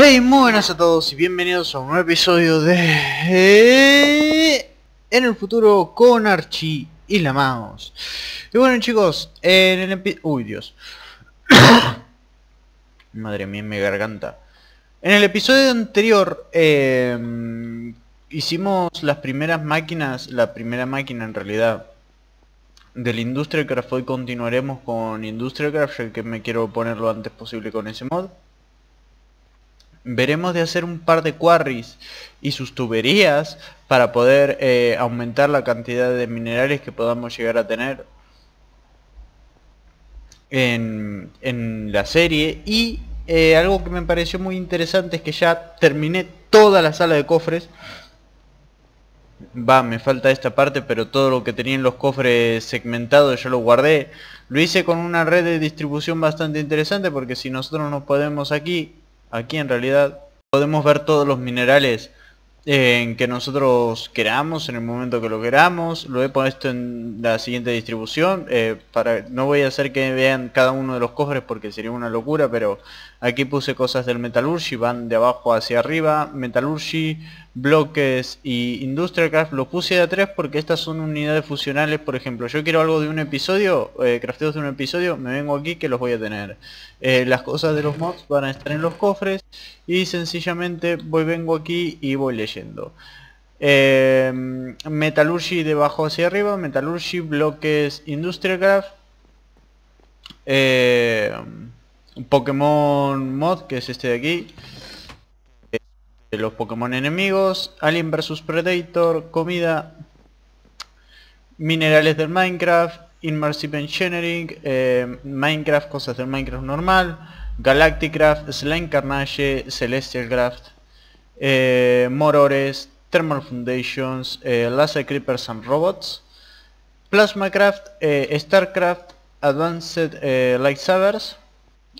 Hey, muy buenas a todos y bienvenidos a un nuevo episodio de... En el futuro con Archie y la mouse. Y bueno chicos, en el. Uy, Dios. Madre mía, mi garganta. En el episodio anterior eh, hicimos las primeras máquinas, la primera máquina en realidad del Industrial Craft. Hoy continuaremos con Industrial Craft, que me quiero poner lo antes posible con ese mod veremos de hacer un par de quarries y sus tuberías para poder eh, aumentar la cantidad de minerales que podamos llegar a tener en, la serie. Y eh, algo que me pareció muy interesante es que ya terminé toda la sala de cofres. Va, me falta esta parte pero todo lo que tenía en los cofres segmentados yo lo guardé. Lo hice con una red de distribución bastante interesante porque si nosotros nos podemos aquí Aquí en realidad podemos ver todos los minerales en que nosotros queramos en el momento que lo queramos. Lo he puesto en la siguiente distribución eh, para no voy a hacer que vean cada uno de los cofres porque sería una locura pero aquí puse cosas del Metallurgy van de abajo hacia arriba. Metallurgy bloques y Industrial Craft los puse de a tres porque estas son unidades fusionales. Por ejemplo yo quiero algo de un episodio eh, crafteos de un episodio me vengo aquí que los voy a tener. Eh, las cosas de los mods van a estar en los cofres y sencillamente voy vengo aquí y voy leyendo. Eh, Metallurgy de abajo hacia arriba Metallurgy bloques Industrial Craft eh, Pokémon mod que es este de aquí. Los Pokémon enemigos, Alien vs Predator, comida, minerales del Minecraft, Immersive Engineering, eh, Minecraft, cosas del Minecraft normal, Galacticraft, Slime Carnage, Celestial Craft, eh, Morores, Thermal Foundations, eh, Laser Creepers and Robots, Plasmacraft, eh, Starcraft, Advanced Lightsabers,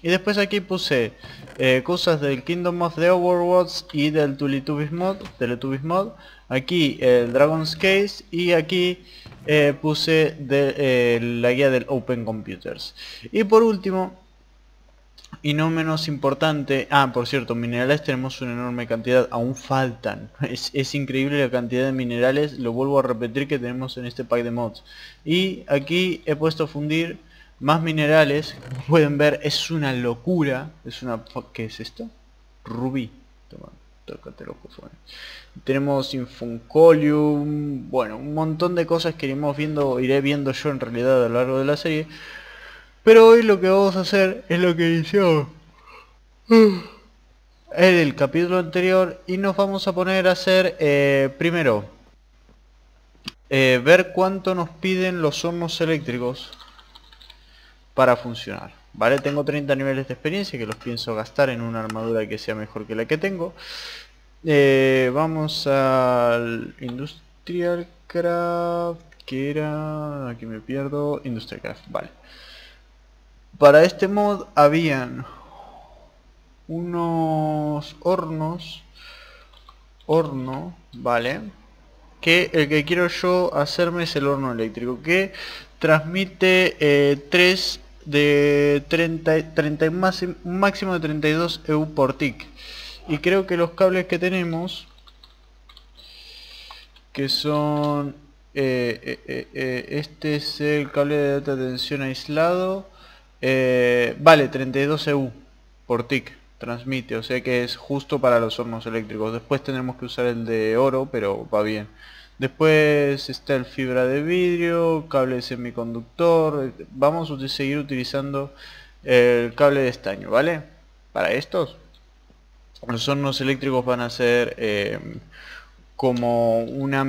y después aquí puse eh, cosas del Kingdom of the Overworlds y del Teletubbies mod, Teletubbies mod. Aquí el Dragon's Case y aquí eh, puse eh, la guía del Open Computers. Y por último, y no menos importante, ah por cierto, minerales tenemos una enorme cantidad, aún faltan. Es, es increíble la cantidad de minerales, lo vuelvo a repetir que tenemos en este pack de mods. Y aquí he puesto fundir más minerales, como pueden ver, es una locura. Es una... ¿Qué es esto? Rubí. Toma, tócate los cojones. Tenemos Infuncolium. Bueno, un montón de cosas que iremos viendo, iré viendo yo en realidad a lo largo de la serie. Pero hoy lo que vamos a hacer es lo que inició en el capítulo anterior y nos vamos a poner a hacer eh, primero eh, ver cuánto nos piden los hornos eléctricos para funcionar. ¿Vale? Tengo 30 niveles de experiencia que los pienso gastar en una armadura que sea mejor que la que tengo. Eh, vamos al Industrial Craft, que era... aquí me pierdo, Industrial Craft, vale. Para este mod habían unos hornos, horno, vale, que el que quiero yo hacerme es el horno eléctrico, que transmite eh, 3 de 30, 30 un máximo de 32 EU por tick y creo que los cables que tenemos que son eh, eh, eh, este es el cable de alta tensión aislado vale 32 EU por tick transmite o sea que es justo para los hornos eléctricos. Después tendremos que usar el de oro pero va bien Después está el fibra de vidrio, cable semiconductor. Vamos a seguir utilizando el cable de estaño, ¿vale? Para estos. Los hornos eléctricos van a ser eh, como una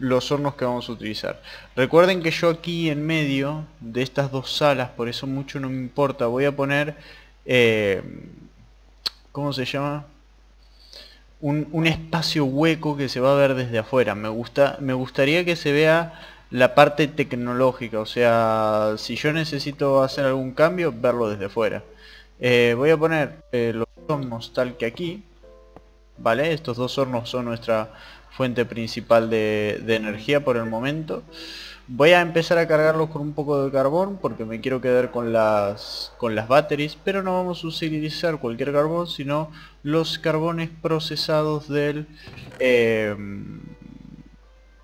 los hornos que vamos a utilizar. Recuerden que yo aquí en medio de estas dos salas, por eso mucho no me importa, voy a poner... Eh, ¿Cómo se llama? Un, espacio hueco que se va a ver desde afuera. Me, gusta, me gustaría que se vea la parte tecnológica, o sea, si yo necesito hacer algún cambio, verlo desde afuera. Eh, voy a poner eh, los hornos tal que aquí, ¿vale? Estos dos hornos son nuestra fuente principal de, energía por el momento. Voy a empezar a cargarlos con un poco de carbón porque me quiero quedar con las con las batteries, pero no vamos a utilizar cualquier carbón, sino los carbones procesados del eh,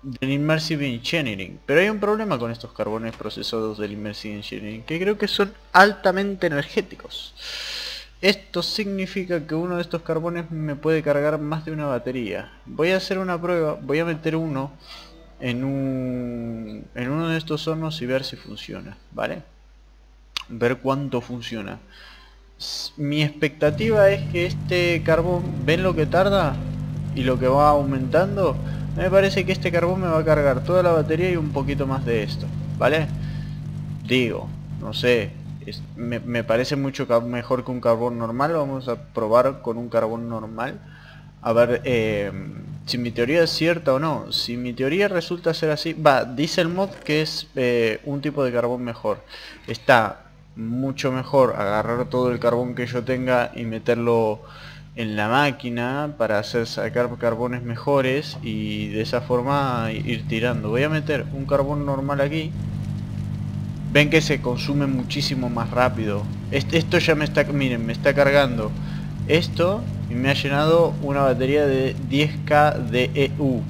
del Immersive Engineering. Pero hay un problema con estos carbones procesados del Immersive Engineering, que creo que son altamente energéticos. Esto significa que uno de estos carbones me puede cargar más de una batería. Voy a hacer una prueba, voy a meter uno en, un, en uno de estos hornos y ver si funciona, ¿vale? Ver cuánto funciona. Mi expectativa es que este carbón, ¿ven lo que tarda? Y lo que va aumentando. Me parece que este carbón me va a cargar toda la batería y un poquito más de esto, ¿vale? Digo, no sé, me, parece mucho mejor que un carbón normal, vamos a probar con un carbón normal. A ver eh, si mi teoría es cierta o no. Si mi teoría resulta ser así, va, dice el mod que es eh, un tipo de carbón mejor. Está mucho mejor agarrar todo el carbón que yo tenga y meterlo en la máquina para hacer sacar carbones mejores y de esa forma ir tirando. Voy a meter un carbón normal aquí. Ven que se consume muchísimo más rápido. esto ya me está, miren, me está cargando esto y me ha llenado una batería de 10k de EU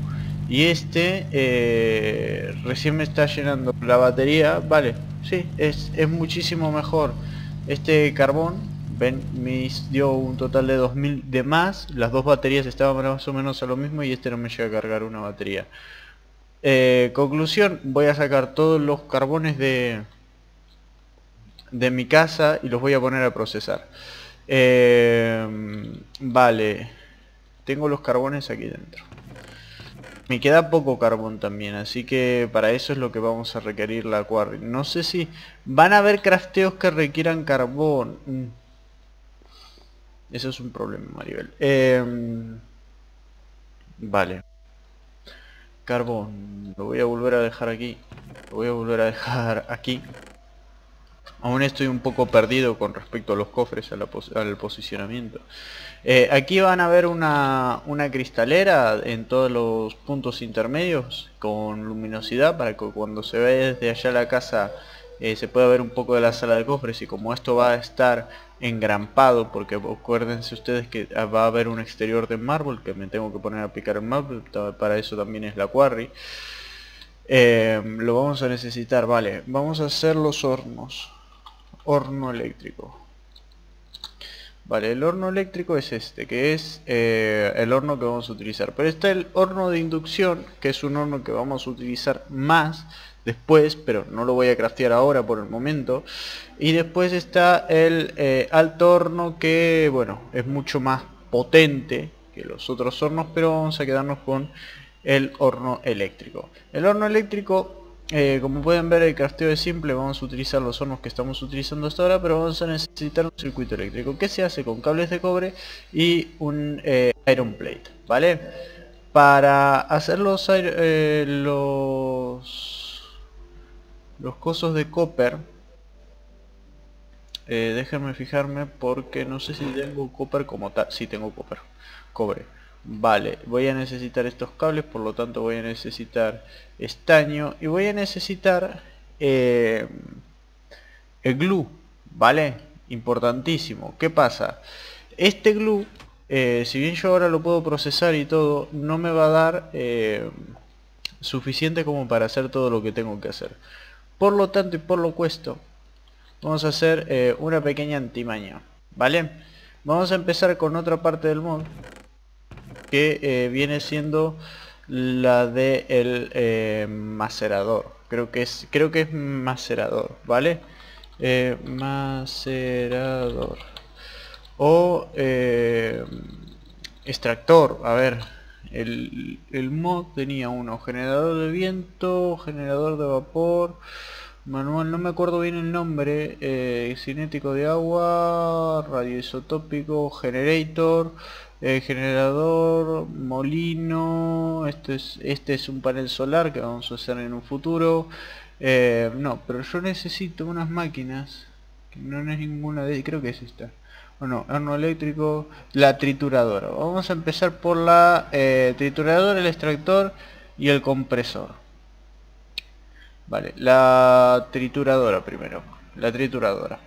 y este eh, recién me está llenando la batería vale sí es, es muchísimo mejor este carbón ven me dio un total de 2000 de más las dos baterías estaban más o menos a lo mismo y este no me llega a cargar una batería eh, conclusión voy a sacar todos los carbones de de mi casa y los voy a poner a procesar eh, vale. Tengo los carbones aquí dentro. Me queda poco carbón también, así que para eso es lo que vamos a requerir la quarry. No sé si van a haber crafteos que requieran carbón. Mm. Eso es un problema, Maribel. Em, vale. Carbón. Lo voy a volver a dejar aquí. Lo voy a volver a dejar aquí. Aún estoy un poco perdido con respecto a los cofres, al posicionamiento. Eh, aquí van a ver una, cristalera en todos los puntos intermedios con luminosidad para que cuando se ve desde allá la casa eh, se pueda ver un poco de la sala de cofres. Y como esto va a estar engrampado porque acuérdense ustedes que va a haber un exterior de mármol que me tengo que poner a picar el mármol para eso también es la quarry. Eh, lo vamos a necesitar. Vale vamos a hacer los hornos horno eléctrico. Vale, el horno eléctrico es este, que es eh, el horno que vamos a utilizar. Pero está el horno de inducción, que es un horno que vamos a utilizar más después, pero no lo voy a craftear ahora por el momento. Y después está el eh, alto horno que, bueno, es mucho más potente que los otros hornos, pero vamos a quedarnos con el horno eléctrico. El horno eléctrico eh, como pueden ver el crafteo es simple, vamos a utilizar los hornos que estamos utilizando hasta ahora, pero vamos a necesitar un circuito eléctrico que se hace con cables de cobre y un eh, iron plate, ¿vale? Para hacer los, eh, los, los cosos de copper, déjenme fijarme porque no sé si tengo copper como tal, sí tengo copper, cobre. Vale, voy a necesitar estos cables, por lo tanto voy a necesitar estaño y voy a necesitar eh, el glue, ¿vale? Importantísimo. ¿Qué pasa? Este glue, eh, si bien yo ahora lo puedo procesar y todo, no me va a dar eh, suficiente como para hacer todo lo que tengo que hacer. Por lo tanto y por lo cuesto, vamos a hacer una pequeña antimaña, ¿vale? Vamos a empezar con otra parte del mod que eh, viene siendo la de el eh, macerador. Creo que es creo que es macerador vale eh, macerador. O extractor. A ver el, el mod tenía uno. Generador de viento generador de vapor manual no me acuerdo bien el nombre cinético de agua radioisotópico generator generador, molino, este es, este es un panel solar que vamos a hacer en un futuro. Eh, no, pero yo necesito unas máquinas, que no es ninguna de creo que es esta. Bueno, horno eléctrico, la trituradora. Vamos a empezar por la eh, trituradora, el extractor y el compresor. Vale, la trituradora primero. La trituradora.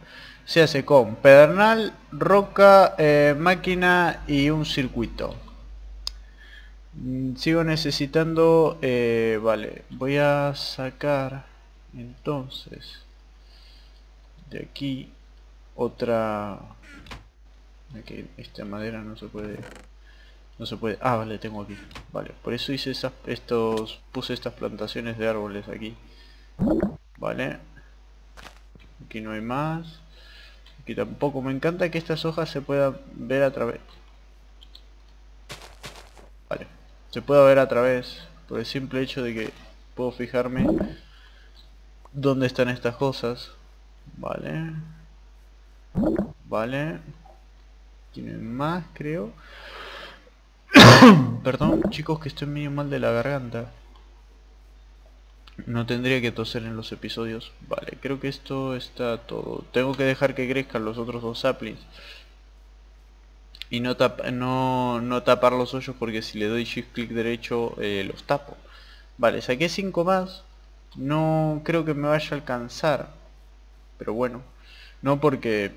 Se hace con pedernal, roca, eh, máquina y un circuito. Mm, sigo necesitando... Eh, vale, voy a sacar entonces de aquí otra... Aquí, esta madera no se puede... No se puede... Ah, vale, tengo aquí. Vale, por eso hice esas, estos... Puse estas plantaciones de árboles aquí. Vale. Aquí no hay más. Aquí tampoco. Me encanta que estas hojas se puedan ver a través... Vale. Se pueda ver a través. Por el simple hecho de que puedo fijarme dónde están estas cosas. Vale. Vale. Tienen más, creo. Perdón, chicos, que estoy medio mal de la garganta. No tendría que toser en los episodios. Vale, creo que esto está todo. Tengo que dejar que crezcan los otros dos saplings. Y no, no, no tapar los hoyos porque si le doy shift clic derecho eh, los tapo. Vale, saqué 5 más. No creo que me vaya a alcanzar. Pero bueno. No porque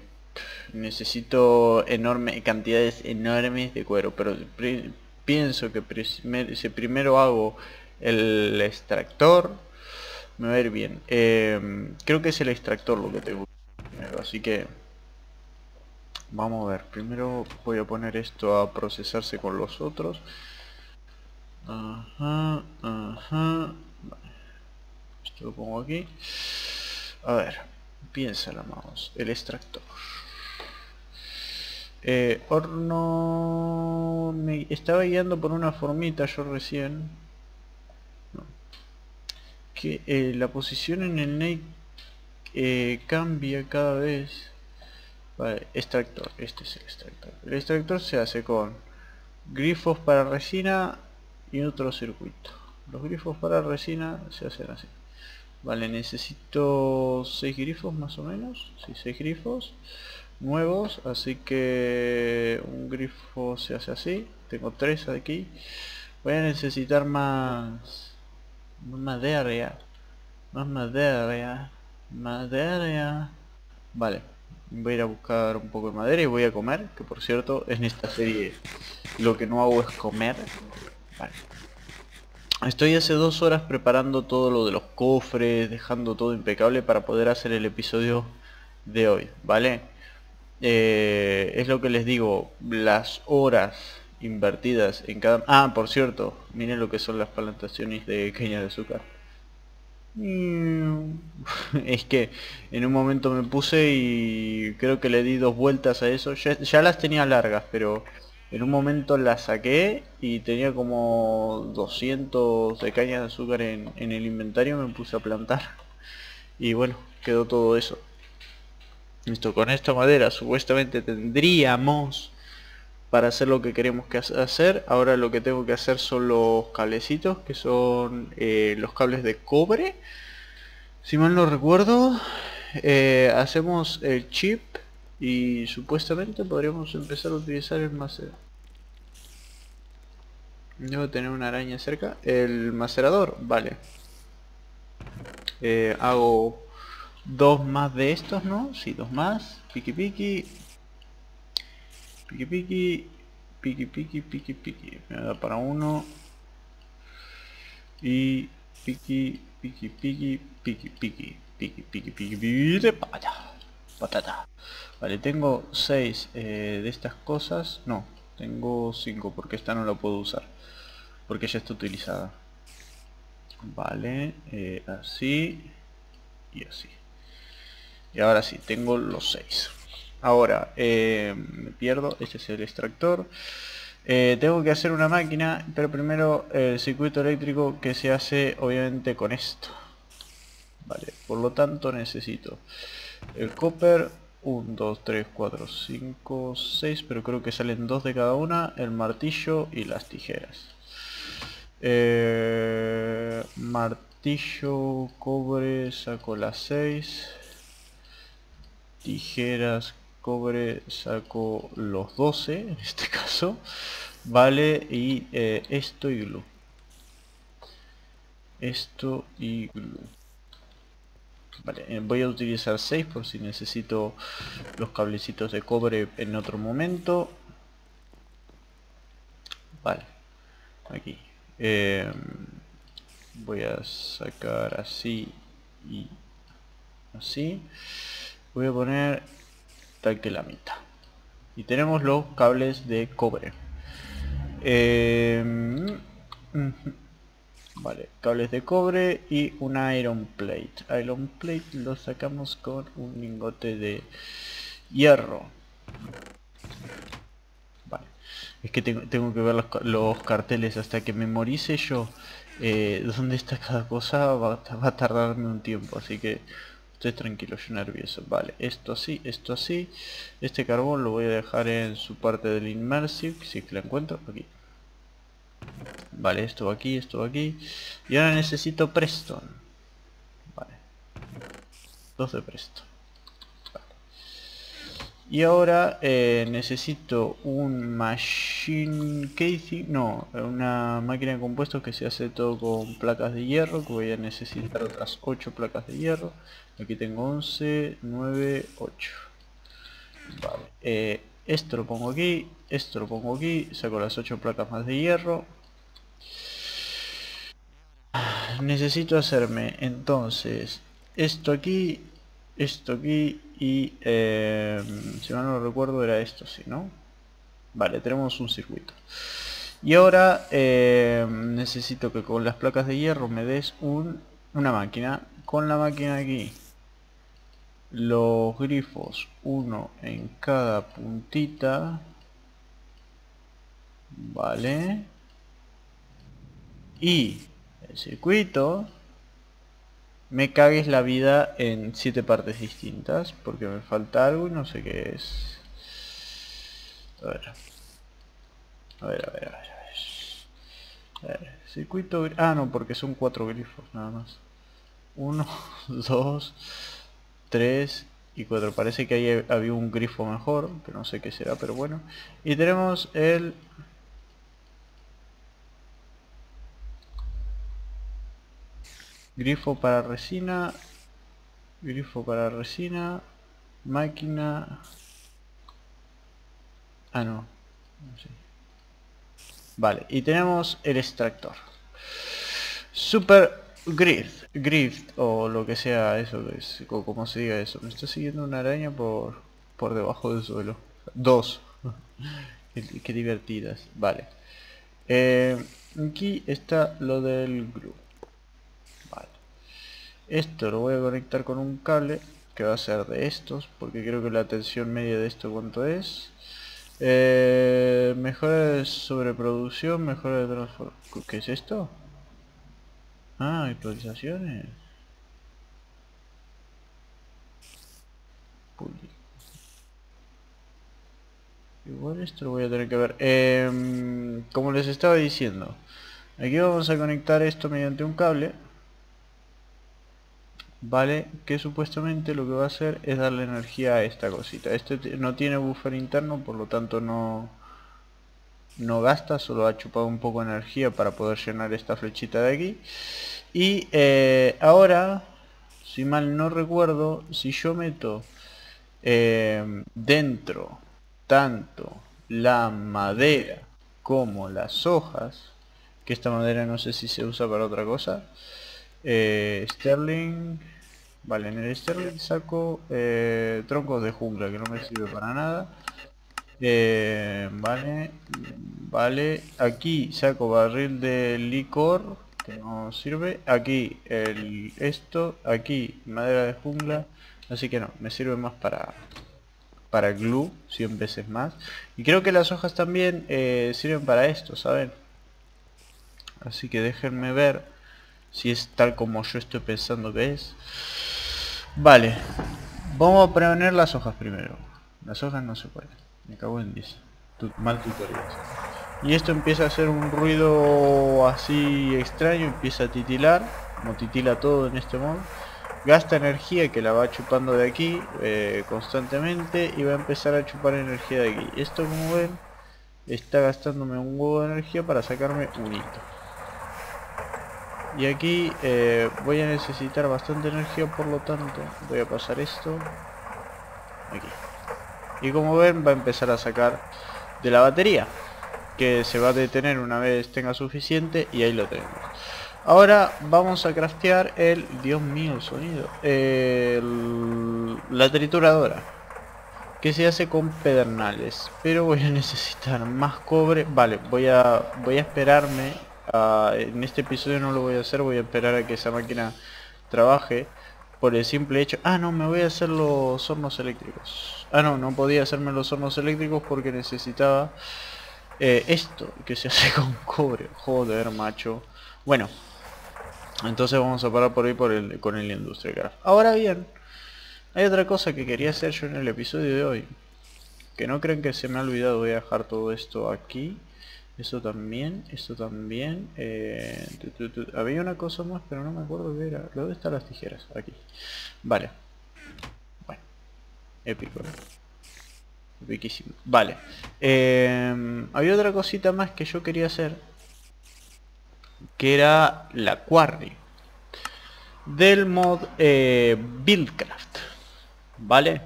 necesito cantidades enormes de cuero. Pero pienso que si primero hago el extractor me va a ir bien. Em, creo que es el extractor lo que tengo primero, así que vamos a ver. Primero voy a poner esto a procesarse con los otros. Ajá. Esto lo pongo aquí. A ver, piensa la mouse. El extractor. Eh, horno... Me estaba guiando por una formita yo recién eh, la posición en el NAKE eh, cambia cada vez. Vale, extractor, este es el extractor el extractor se hace con grifos para resina y otro circuito. Los grifos para resina se hacen así. Vale, necesito 6 grifos más o menos. Sí, 6 grifos nuevos así que un grifo se hace así. Tengo 3 aquí. Voy a necesitar más madera. Más madera. Madera. Vale. Voy a ir a buscar un poco de madera y voy a comer. Que por cierto, en esta serie lo que no hago es comer. Vale. Estoy hace dos horas preparando todo lo de los cofres, dejando todo impecable para poder hacer el episodio de hoy, ¿vale? Eh, es lo que les digo, las horas invertidas en cada... Ah, por cierto, miren lo que son las plantaciones de caña de azúcar. Es que en un momento me puse y creo que le di dos vueltas a eso. Ya, las tenía largas, pero en un momento las saqué y tenía como 200 de caña de azúcar en, en el inventario. Me puse a plantar y bueno, quedó todo eso. Listo, con esta madera supuestamente tendríamos para hacer lo que queremos que hacer. Ahora lo que tengo que hacer son los cablecitos, que son eh, los cables de cobre. Si mal no recuerdo, eh, hacemos el chip y supuestamente podríamos empezar a utilizar el macerador. Debo tener una araña cerca. El macerador, vale. Eh, hago dos más de estos, ¿no? Sí, dos más. Piki piki. Piki piki. Piki piki piki piki. Me da para uno. Y piki piki piki piki piki piki piki piki de patata. Patata. Vale, tengo 6 eh, de estas cosas. No, tengo 5 porque esta no la puedo usar. Porque ya está utilizada. Vale, eh, así y así. Y ahora sí, tengo los 6. Ahora, eh, me pierdo, este es el extractor. Eh, tengo que hacer una máquina, pero primero el circuito eléctrico que se hace obviamente con esto. Vale, por lo tanto necesito el copper, 1, 2, 3, 4, 5, 6, pero creo que salen dos de cada una, el martillo y las tijeras. Eh, martillo, cobre, saco las 6. Tijeras, cobre saco los 12 en este caso vale y eh, esto y glue esto y glue Vale, eh, voy a utilizar 6 por si necesito los cablecitos de cobre en otro momento. Vale, aquí. Em, voy a sacar así y así. Voy a poner que la mitad. Y tenemos los cables de cobre. Em, Vale, cables de cobre y una iron plate. Iron plate lo sacamos con un lingote de hierro. Vale, es que tengo, que ver los, carteles hasta que memorice yo eh, dónde está cada cosa. Va, va, a tardarme un tiempo, así que estoy tranquilo, yo nervioso. Vale, esto así, esto así. Este carbón lo voy a dejar en su parte del immersive, si es que lo encuentro. Aquí. Vale, esto va aquí, esto va aquí. Y ahora necesito Preston. Vale. Dos de Preston. Y ahora eh, necesito un machine casing, no, una máquina de compuestos que se hace todo con placas de hierro, que voy a necesitar otras 8 placas de hierro. Aquí tengo 11, 9, 8. Vale, eh, esto lo pongo aquí, esto lo pongo aquí, saco las 8 placas más de hierro. necesito hacerme entonces esto aquí, esto aquí y eh, si mal no recuerdo era esto, ¿sí? ¿no? Vale, tenemos un circuito. Y ahora eh, necesito que con las placas de hierro me des un, una máquina. Con la máquina aquí, los grifos, uno en cada puntita. Vale. Y el circuito me cagues la vida en siete partes distintas porque me falta algo y no sé qué es. A ver. A ver a ver a ver, a ver. circuito ah no porque son cuatro grifos nada más. Uno dos tres y cuatro. Parece que ahí había un grifo mejor que no sé qué será pero bueno. Y tenemos el grifo para resina. Grifo para resina. Máquina. Ah no, vale y tenemos el extractor. Super grift grift o lo que sea eso es como se diga eso. Me está siguiendo una araña por por debajo del suelo. Dos. Qué, divertidas. Vale. Eh, aquí está lo del grupo esto lo voy a conectar con un cable que va a ser de estos, porque creo que la tensión media de esto cuánto es. Eh, mejora de sobreproducción, mejora de transformación. ¿Qué es esto? Ah, actualizaciones. Igual esto lo voy a tener que ver. Em, como les estaba diciendo, aquí vamos a conectar esto mediante un cable vale que supuestamente lo que va a hacer es darle energía a esta cosita. Este no tiene buffer interno por lo tanto no no gasta solo ha chupado un poco de energía para poder llenar esta flechita de aquí. Y eh, ahora si mal no recuerdo si yo meto eh, dentro tanto la madera como las hojas que esta madera no sé si se usa para otra cosa eh, Sterling Vale, en el Sterling saco eh, troncos de jungla que no me sirve para nada. Eh, vale, vale. Aquí saco barril de licor que no sirve. Aquí el esto, aquí madera de jungla. Así que no, me sirve más para para glue 100 veces más. Y creo que las hojas también eh, sirven para esto, ¿saben? Así que déjenme ver si es tal como yo estoy pensando que es. Vale. Vamos a poner las hojas primero. Las hojas no se pueden. Me cago en 10. mal tutorial. Y esto empieza a hacer un ruido así extraño. Empieza a titilar. Como titila todo en este modo. Gasta energía que la va chupando de aquí eh, constantemente. Y va a empezar a chupar energía de aquí. Esto como ven está gastándome un huevo de energía para sacarme un hito. Y aquí eh, voy a necesitar bastante energía, por lo tanto voy a pasar esto aquí. Y como ven va a empezar a sacar de la batería, que se va a detener una vez tenga suficiente y ahí lo tenemos. Ahora vamos a craftear el... Dios mío, el sonido. la trituradora. Que se hace con pedernales. Pero voy a necesitar más cobre. Vale, voy a, voy a esperarme. En este episodio no lo voy a hacer. Voy a esperar a que esa máquina trabaje. Por el simple hecho... Ah, no, me voy a hacer los hornos eléctricos. Ah, no, no podía hacerme los hornos eléctricos porque necesitaba... Eh, esto que se hace con cobre. Joder, macho. Bueno, entonces vamos a parar por ahí por el, con el Industrial Ahora bien, hay otra cosa que quería hacer yo en el episodio de hoy. Que no creen que se me ha olvidado, voy a dejar todo esto aquí. Eso también, esto también. Eh, había una cosa más, pero no me acuerdo qué era. ¿Dónde están las tijeras? Aquí. Vale. Bueno. Épico. Epiquísimo. Vale. Eh, había otra cosita más que yo quería hacer que era la quarry del mod eh, buildcraft vale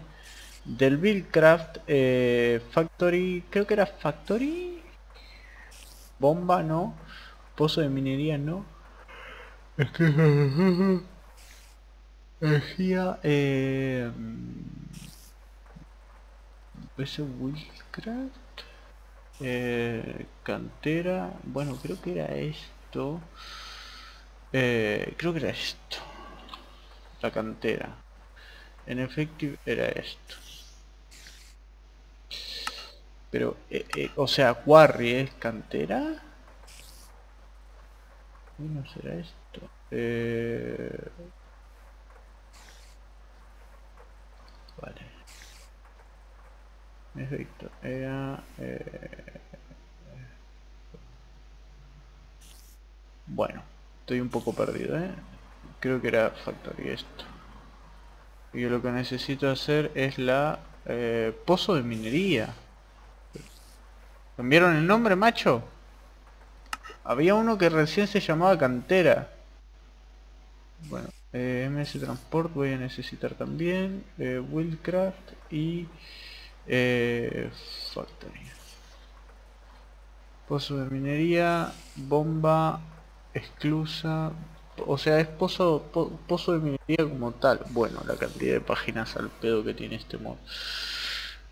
del buildcraft eh, factory creo que era factory bomba no pozo de minería no es que energía eh, ese buildcraft eh, cantera bueno creo que era esto. Eh, creo que era esto la cantera. En efecto era esto pero eh, eh, o sea quarry es cantera no será esto vale efecto era Bueno, estoy un poco perdido, ¿eh? Creo que era Factory esto. Y lo que necesito hacer es la... Eh, pozo de minería. ¿Cambiaron el nombre, macho? Había uno que recién se llamaba Cantera. Bueno, eh, MS Transport voy a necesitar también. Eh, Wildcraft y... Eh, Factory. Pozo de minería, bomba, exclusa o sea es pozo pozo de minería como tal bueno la cantidad de páginas al pedo que tiene este mod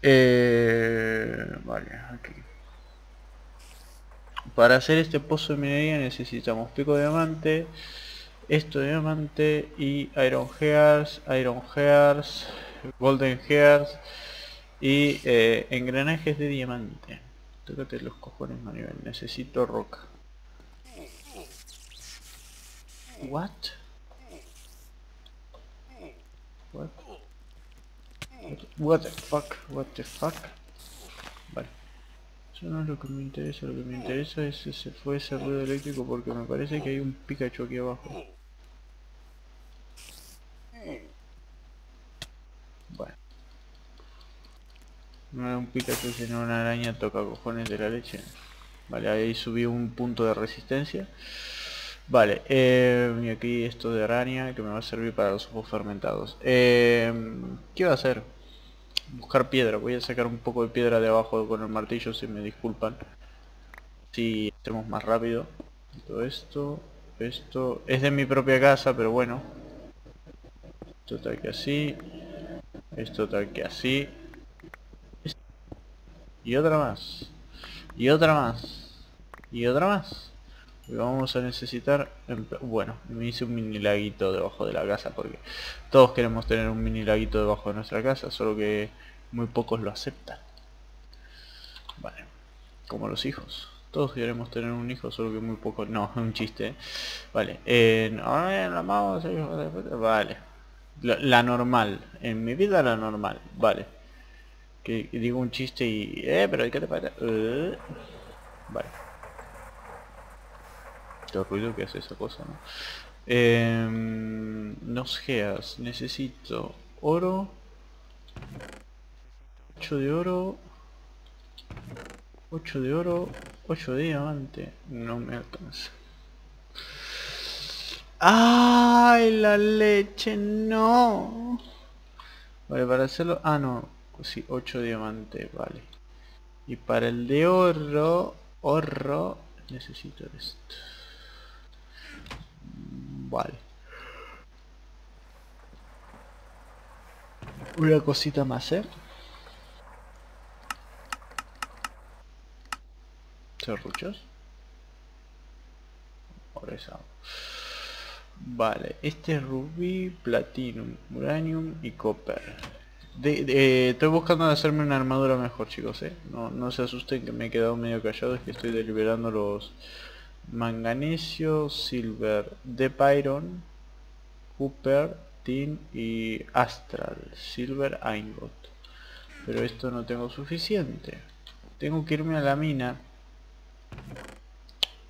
eh, vale aquí para hacer este pozo de minería necesitamos pico de diamante esto de diamante y iron hairs iron hairs golden hairs y eh, engranajes de diamante tócate los cojones Maribel necesito roca What? What? What the fuck? What the fuck? Eso no es lo que me interesa, lo que me interesa es ese, fue ese ruido eléctrico porque me parece que hay un Pikachu aquí abajo. Bueno. No era un Pikachu sino una araña toca cojones de la leche. Vale, ahí subí un punto de resistencia. Vale, eh, y aquí esto de araña que me va a servir para los ojos fermentados. Eh, ¿Qué va a hacer? Buscar piedra. Voy a sacar un poco de piedra de abajo con el martillo, si me disculpan. Si hacemos más rápido. Esto, esto es de mi propia casa, pero bueno. Esto está aquí así. Esto está aquí así. Y otra más. Y otra más. Y otra más vamos a necesitar bueno me hice un mini laguito debajo de la casa porque todos queremos tener un mini laguito debajo de nuestra casa solo que muy pocos lo aceptan vale como los hijos todos queremos tener un hijo solo que muy pocos no es un chiste vale eh, la vale la, normal en mi vida la normal vale que, digo un chiste y eh pero qué te parece uh, vale ruido que hace esa cosa, ¿no? Eh, nos geas, necesito oro 8 de oro 8 de oro 8 de diamante no me alcanza ¡Ay, la leche! ¡No! Vale, para hacerlo... Ah, no. Sí, 8 diamantes, vale. Y para el de oro... Oro... Necesito esto. Vale. Una cosita más, ¿eh? serruchos por eso vale este es rubí platinum uranium y copper estoy buscando hacerme una armadura mejor chicos ¿eh? no, no se asusten que me he quedado medio callado es que estoy deliberando los manganesio silver de pyron copper tin y astral silver ingot pero esto no tengo suficiente. Tengo que irme a la mina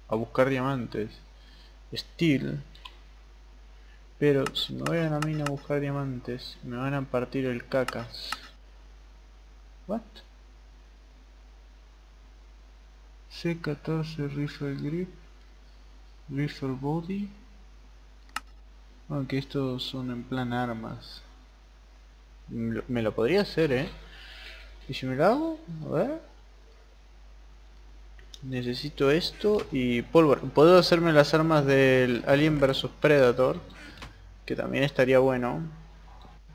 a buscar diamantes. Steel. Pero si me voy a la mina a buscar diamantes me van a partir el cacas. What C14 rifle grip rifle body aunque estos son en plan armas me lo podría hacer eh y si me lo hago a ver Necesito esto y pólvora. Puedo hacerme las armas del Alien vs Predator. Que también estaría bueno.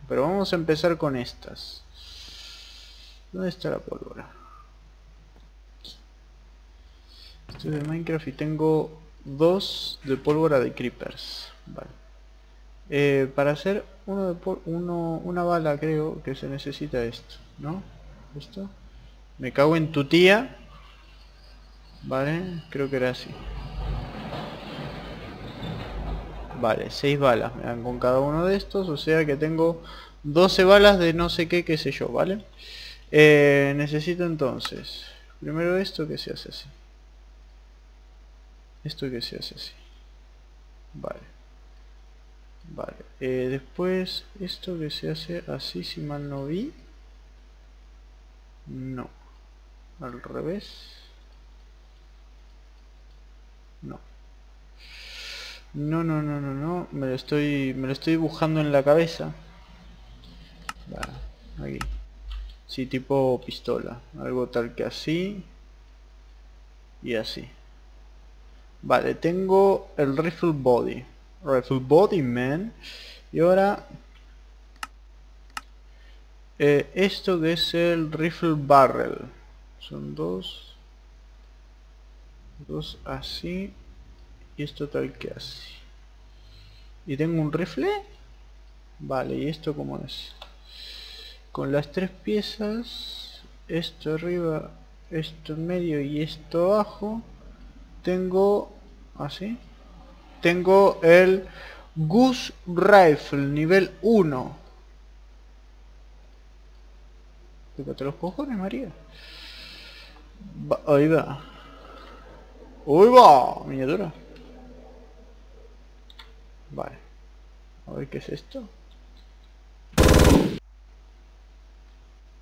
Pero vamos a empezar con estas. ¿Dónde está la pólvora? Estoy de Minecraft y tengo dos de pólvora de creepers. Vale. Eh, para hacer uno de uno, una bala creo que se necesita esto, ¿no? Esto. Me cago en tu tía. Vale, creo que era así. Vale, 6 balas me dan con cada uno de estos, o sea que tengo 12 balas de no sé qué, qué sé yo, ¿vale? Eh, necesito entonces, primero esto que se hace así. Esto que se hace así. Vale. Vale. Eh, después, esto que se hace así, si mal no vi. No. Al revés. No. No, no, no, no, no. Me lo estoy, me lo estoy dibujando en la cabeza. aquí. Sí, tipo pistola. Algo tal que así. Y así. Vale, tengo el rifle body. Rifle body, man. Y ahora... Eh, esto que es el rifle barrel. Son dos dos así y esto tal que así y tengo un rifle vale y esto como es con las tres piezas esto arriba esto en medio y esto abajo tengo así tengo el Goose Rifle nivel 1 Fíjate los cojones María ahí va ¡Uy, va! Miniatura. Vale. A ver qué es esto.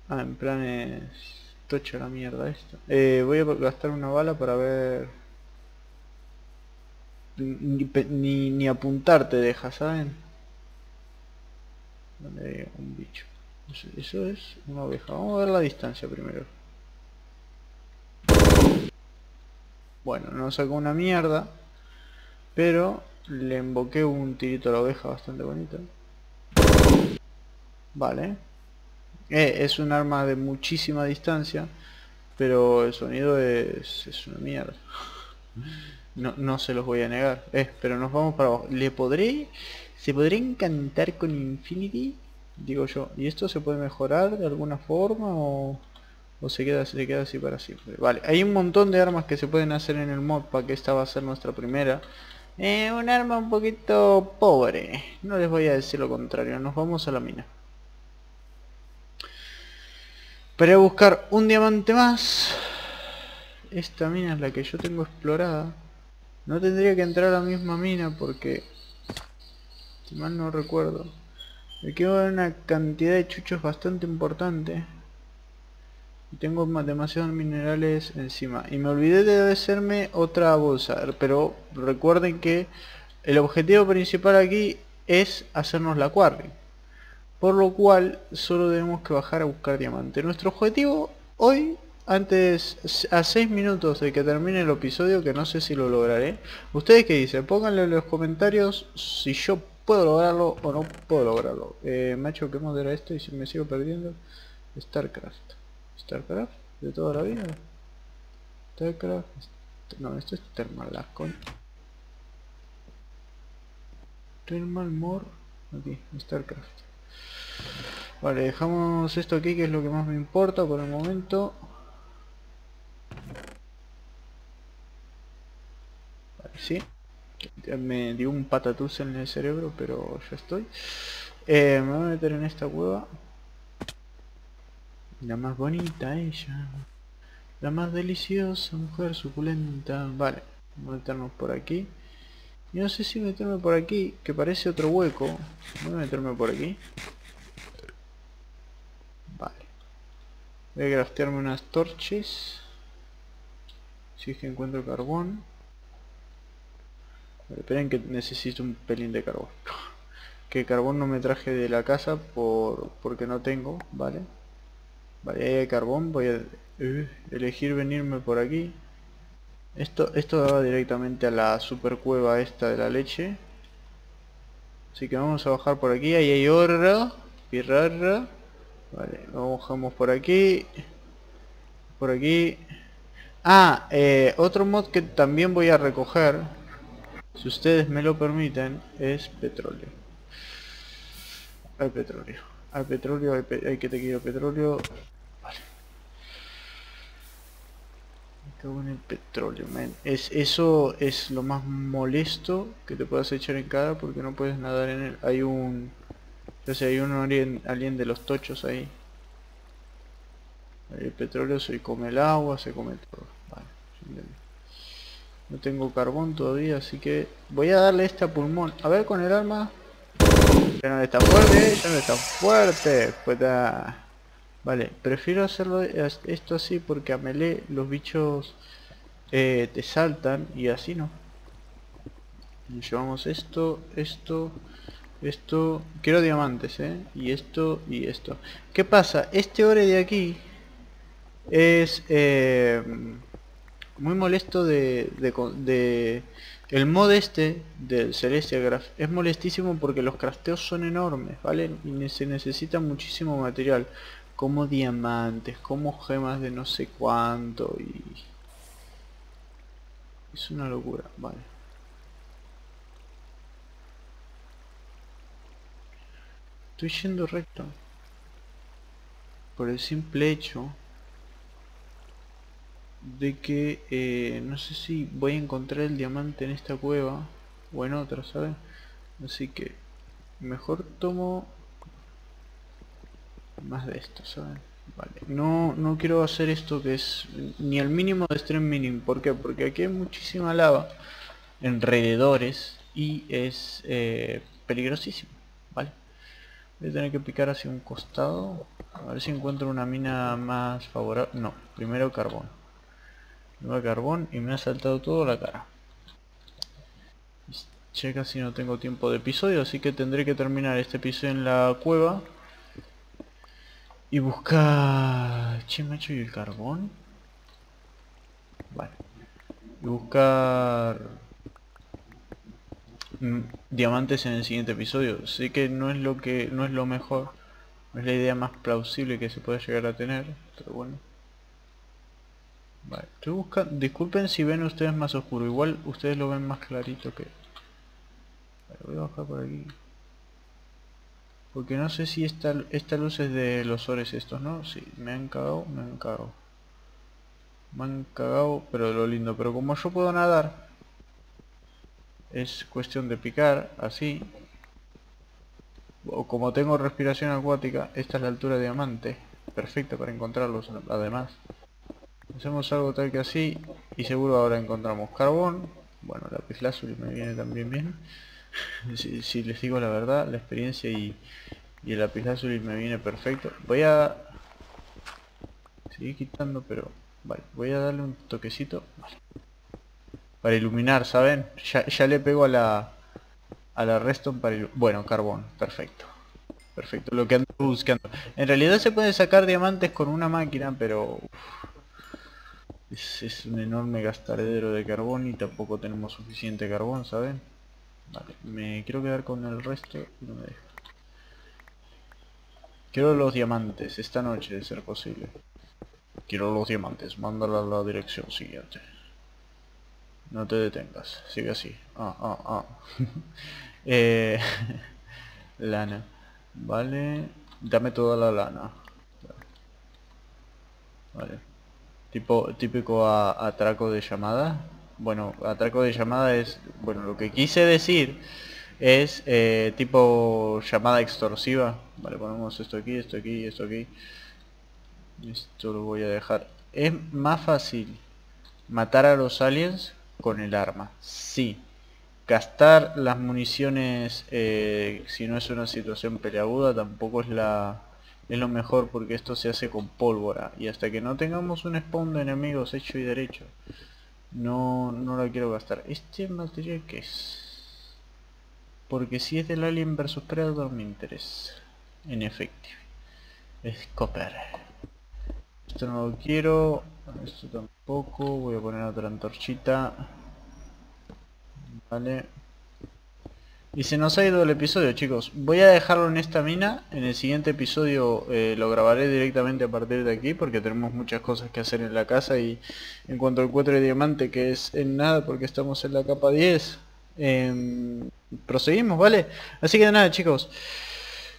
Ah, en plan es... Tocha la mierda esto. Eh, voy a gastar una bala para ver... Ni, ni, apuntar te deja, ¿saben? Donde hay un bicho. eso es una oveja. Vamos a ver la distancia primero. Bueno, no sacó una mierda. Pero le emboqué un tirito a la oveja bastante bonito. Vale. Eh, es un arma de muchísima distancia. Pero el sonido es, es una mierda. No, no se los voy a negar. Eh, pero nos vamos para abajo. ¿Le podré? ¿Se podrá encantar con Infinity? Digo yo. ¿Y esto se puede mejorar de alguna forma o...? o se queda, se queda así para siempre. Vale, hay un montón de armas que se pueden hacer en el mod para que esta va a ser nuestra primera. Eh, un arma un poquito pobre, no les voy a decir lo contrario, nos vamos a la mina. Para buscar un diamante más. Esta mina es la que yo tengo explorada. No tendría que entrar a la misma mina porque... Si mal no recuerdo. Me quedo una cantidad de chuchos bastante importante tengo demasiados minerales encima y me olvidé de hacerme otra bolsa pero recuerden que el objetivo principal aquí es hacernos la quarry. Por lo cual solo debemos que bajar a buscar diamante. Nuestro objetivo hoy, antes a 6 minutos de que termine el episodio, que no sé si lo lograré. ¿Ustedes qué dicen? Pónganlo en los comentarios si yo puedo lograrlo o no puedo lograrlo. Eh, macho, ¿qué mod era esto? Y si me sigo perdiendo. Starcraft. Starcraft de toda la vida. Starcraft. No, esto es Thermal con Thermal More. Aquí, Starcraft. Vale, dejamos esto aquí que es lo que más me importa por el momento. Vale, sí. Me dio un patatús en el cerebro, pero ya estoy. Eh, me voy a meter en esta cueva. La más bonita ella. La más deliciosa, mujer suculenta. Vale, vamos a meternos por aquí. Y no sé si meterme por aquí, que parece otro hueco. Voy a meterme por aquí. Vale. Voy a craftearme unas torches. Si es que encuentro carbón. esperen que necesito un pelín de carbón. que carbón no me traje de la casa por porque no tengo, ¿vale? Vale, ahí hay carbón, voy a uh, elegir venirme por aquí. Esto, esto va directamente a la super cueva esta de la leche. Así que vamos a bajar por aquí, ahí hay oro, pirarra. Vale, bajamos por aquí. Por aquí. Ah, eh, otro mod que también voy a recoger, si ustedes me lo permiten, es petróleo. Hay petróleo. Hay petróleo, hay, que te quiero petróleo. en el petróleo, Es, eso es lo más molesto que te puedas echar en cara porque no puedes nadar en él. Hay un... Ya sé, hay un alien, de los tochos ahí. El petróleo se come el agua, se come todo. no tengo carbón todavía, así que voy a darle esta pulmón. A ver con el arma. Ya no está fuerte, ya no está fuerte. Vale, prefiero hacerlo esto así porque a melee los bichos eh, te saltan y así no. Llevamos esto, esto, esto... Quiero diamantes, ¿eh? Y esto y esto. ¿Qué pasa? Este ore de aquí es eh, muy molesto de, de, El mod este del Celestia Graph es molestísimo porque los crafteos son enormes, ¿vale? Y se necesita muchísimo material como diamantes, como gemas de no sé cuánto y... Es una locura, vale. Estoy yendo recto. Por el simple hecho de que eh, no sé si voy a encontrar el diamante en esta cueva o en otra, ¿sabes? Así que mejor tomo más de esto. Vale, no, no quiero hacer esto que es ni el mínimo de stream minim. ¿Por qué? Porque aquí hay muchísima lava alrededores y es eh, peligrosísimo, ¿vale? Voy a tener que picar hacia un costado. A ver si encuentro una mina más favorable. No, primero carbón. Primero carbón y me ha saltado todo la cara. Che, casi no tengo tiempo de episodio, así que tendré que terminar este episodio en la cueva y buscar... Che, macho, ¿y el carbón? Vale. Y buscar... Mm, diamantes en el siguiente episodio. Sé que no es lo que... no es lo mejor. No es la idea más plausible que se puede llegar a tener. Pero bueno. Vale. Estoy buscando... Disculpen si ven ustedes más oscuro. Igual ustedes lo ven más clarito que... Voy a bajar por aquí. Porque no sé si esta, esta luz es de los ores estos, ¿no? Sí, me han cagado, me han cagado. Me han cagado, pero lo lindo. Pero como yo puedo nadar, es cuestión de picar, así. O como tengo respiración acuática, esta es la altura de diamante. Perfecto para encontrarlos, además. Hacemos algo tal que así, y seguro ahora encontramos carbón. Bueno, la azul me viene también bien. si, les digo la verdad, la experiencia y, y el azul me viene perfecto. Voy a seguir quitando, pero vale, voy a darle un toquecito para iluminar, ¿saben? Ya, ya le pego a la a la redstone para ir... Bueno, carbón, perfecto. Perfecto, lo que ando buscando. En realidad se puede sacar diamantes con una máquina, pero... Es, un enorme gastadero de carbón y tampoco tenemos suficiente carbón, ¿saben? Vale, me quiero quedar con el resto y no me deja. Quiero los diamantes esta noche, de ser posible. Quiero los diamantes, mándala a la dirección siguiente. No te detengas, sigue así. Ah, ah, ah. eh, lana. Vale. Dame toda la lana. Vale. Tipo, típico atraco de llamada. Bueno, atraco de llamada es... Bueno, lo que quise decir es eh, tipo llamada extorsiva. Vale, ponemos esto aquí, esto aquí, esto aquí. Esto lo voy a dejar. Es más fácil matar a los aliens con el arma. Sí. Gastar las municiones eh, si no es una situación peleaguda tampoco es la es lo mejor porque esto se hace con pólvora. Y hasta que no tengamos un spawn de enemigos hecho y derecho no, no la quiero gastar. Este material que es porque si es del Alien vs Predator me interesa en efecto es copper. Esto no lo quiero esto tampoco. Voy a poner otra antorchita. Vale y se nos ha ido el episodio chicos. Voy a dejarlo en esta mina. En el siguiente episodio eh, lo grabaré directamente a partir de aquí porque tenemos muchas cosas que hacer en la casa y en cuanto al 4 de diamante que es en nada porque estamos en la capa 10. Em, proseguimos, ¿vale? Así que nada chicos.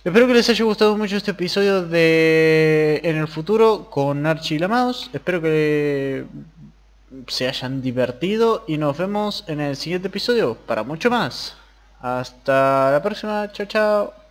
Espero que les haya gustado mucho este episodio de En el futuro con Archie y la Mouse. Espero que se hayan divertido y nos vemos en el siguiente episodio para mucho más. Hasta la próxima, chao chao.